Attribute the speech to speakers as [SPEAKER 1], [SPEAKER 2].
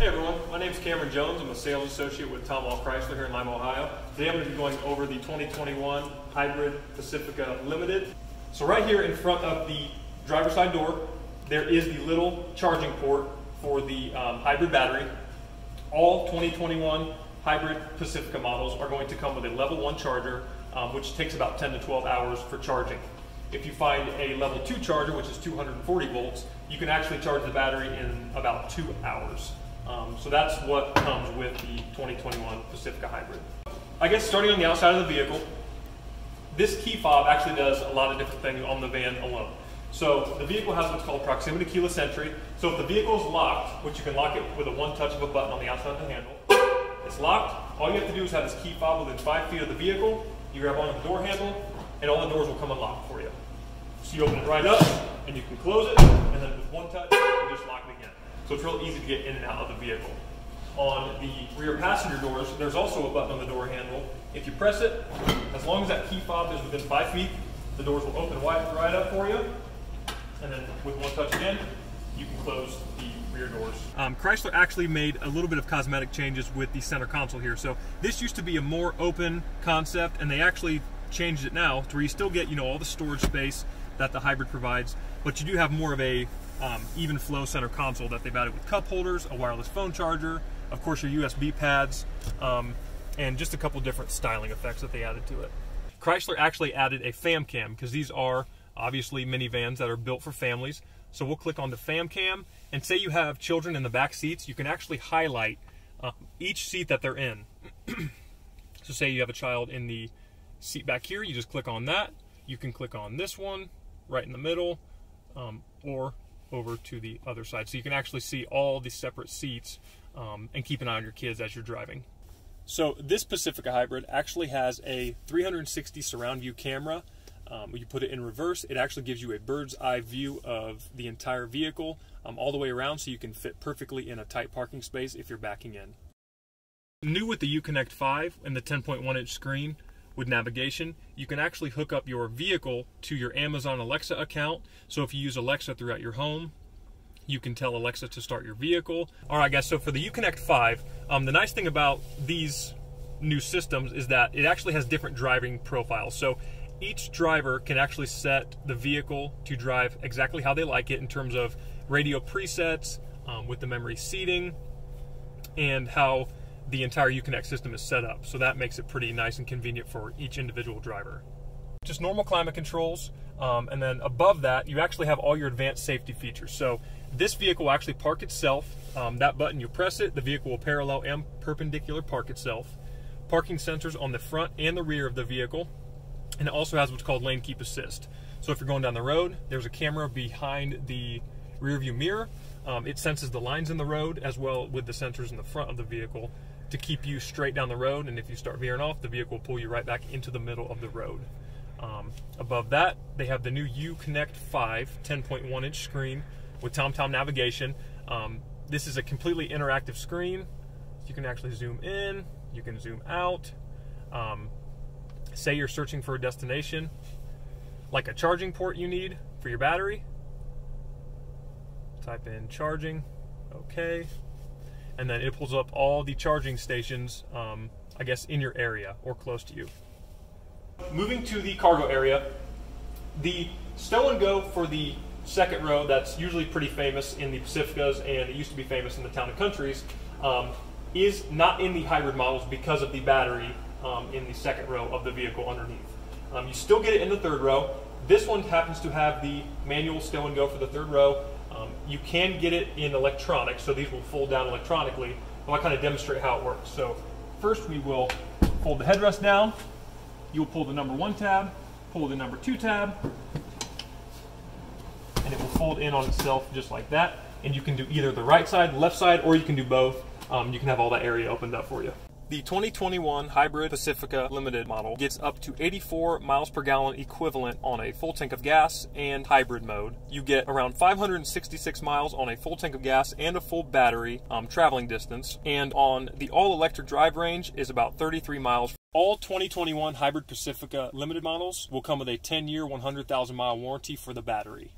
[SPEAKER 1] Hey everyone, my name is Cameron Jones. I'm a sales associate with Tom Ahl Chrysler here in Lima, Ohio. Today I'm going to be going over the 2021 Hybrid Pacifica Limited. So right here in front of the driver's side door, there is the little charging port for the um, hybrid battery. All 2021 Hybrid Pacifica models are going to come with a level 1 charger, um, which takes about 10 to 12 hours for charging. If you find a level 2 charger, which is 240 volts, you can actually charge the battery in about 2 hours. Um, so that's what comes with the 2021 Pacifica Hybrid. I guess starting on the outside of the vehicle, this key fob actually does a lot of different things on the van alone. So the vehicle has what's called proximity keyless entry. So if the vehicle is locked, which you can lock it with a one touch of a button on the outside of the handle, it's locked. All you have to do is have this key fob within five feet of the vehicle. You grab onto the door handle, and all the doors will come unlocked for you. So you open it right up, and you can close it, and then with one touch, you can just lock it again. So it's real easy to get in and out of the vehicle. On the rear passenger doors, there's also a button on the door handle. If you press it, as long as that key fob is within five feet, the doors will open wide right up for you. And then with one touch again, you can close the rear doors. Um, Chrysler actually made a little bit of cosmetic changes with the center console here. So this used to be a more open concept, and they actually changed it now to where you still get you know all the storage space that the hybrid provides, but you do have more of a um, even flow center console that they've added with cup holders, a wireless phone charger, of course your USB pads, um, and just a couple different styling effects that they added to it. Chrysler actually added a fam cam because these are obviously minivans that are built for families. So we'll click on the fam cam and say you have children in the back seats, you can actually highlight uh, each seat that they're in. so say you have a child in the seat back here, you just click on that. You can click on this one right in the middle um, or over to the other side. So you can actually see all the separate seats um, and keep an eye on your kids as you're driving. So this Pacifica Hybrid actually has a 360 surround view camera. Um, you put it in reverse, it actually gives you a bird's eye view of the entire vehicle um, all the way around so you can fit perfectly in a tight parking space if you're backing in. New with the Uconnect 5 and the 10.1 inch screen, with navigation, you can actually hook up your vehicle to your Amazon Alexa account. So if you use Alexa throughout your home, you can tell Alexa to start your vehicle. All right, guys, so for the Uconnect 5, um, the nice thing about these new systems is that it actually has different driving profiles. So each driver can actually set the vehicle to drive exactly how they like it in terms of radio presets, um, with the memory seating, and how the entire Uconnect system is set up. So that makes it pretty nice and convenient for each individual driver. Just normal climate controls, um, and then above that, you actually have all your advanced safety features. So this vehicle will actually park itself. Um, that button, you press it, the vehicle will parallel and perpendicular park itself. Parking sensors on the front and the rear of the vehicle. And it also has what's called lane keep assist. So if you're going down the road, there's a camera behind the rear view mirror. Um, it senses the lines in the road as well with the sensors in the front of the vehicle to keep you straight down the road. And if you start veering off, the vehicle will pull you right back into the middle of the road. Um, above that, they have the new Uconnect 5 10.1 inch screen with TomTom navigation. Um, this is a completely interactive screen. You can actually zoom in, you can zoom out. Um, say you're searching for a destination, like a charging port you need for your battery. Type in charging, okay and then it pulls up all the charging stations, um, I guess, in your area or close to you. Moving to the cargo area, the stow and go for the second row that's usually pretty famous in the Pacificas and it used to be famous in the town and countries um, is not in the hybrid models because of the battery um, in the second row of the vehicle underneath. Um, you still get it in the third row. This one happens to have the manual stow and go for the third row um, you can get it in electronic, so these will fold down electronically. I'll kind of demonstrate how it works. So first we will fold the headrest down. You'll pull the number one tab, pull the number two tab, and it will fold in on itself just like that. And you can do either the right side, left side, or you can do both. Um, you can have all that area opened up for you. The 2021 Hybrid Pacifica Limited model gets up to 84 miles per gallon equivalent on a full tank of gas and hybrid mode. You get around 566 miles on a full tank of gas and a full battery um, traveling distance. And on the all electric drive range is about 33 miles. All 2021 Hybrid Pacifica Limited models will come with a 10 year, 100,000 mile warranty for the battery.